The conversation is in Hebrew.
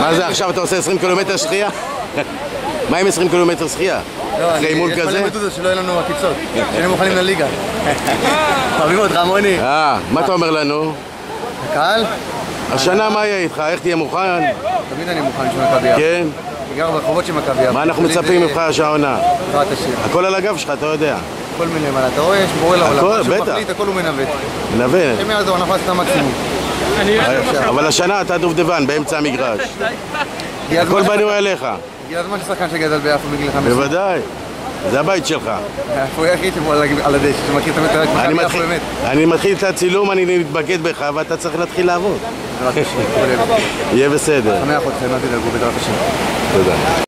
מה זה עכשיו אתה עושה 20 קילומטר שחייה? מה עם 20 קילומטר שחייה? אחרי אימון יש כזה? מלא בטוטו שלא יהיה לנו עקיצות, שנהיה מוכנים לליגה. אוהבים אותך מוני. אה, מה אתה אומר לנו? קהל? השנה מה יהיה איתך? איך תהיה מוכן? תמיד אני מוכן בשביל מכבי יפו. כן? אני גר ברחובות של מכבי יפו. מה אנחנו מצפים זה- ממך השעונה? בעזרת השם. הכל על הגב שלך, אתה יודע. כל מיני מה, אתה רואה, יש בורא לעולם. הכל, בטח. מחליט, הכל הוא מנווט. נווה. השם יעזור, אנחנו את המקסימום. אבל השנה אתה דובדבן באמצע המגרש. הכל בנוי עליך. הגיע הזמן ששחקן שגדל ביפו בגיל 15. בוודאי. זה הבית שלך. הוא היחיד שהוא על על הדשא, שמכיר מכבי יפו מתחיל- באמת. אני מתחיל את הצילום, אני מתבגד בך, ואתה צריך להתחיל לעבוד. יהיה בסדר. שמח אתכם, אל תדאגו, בעזרת השם. תודה.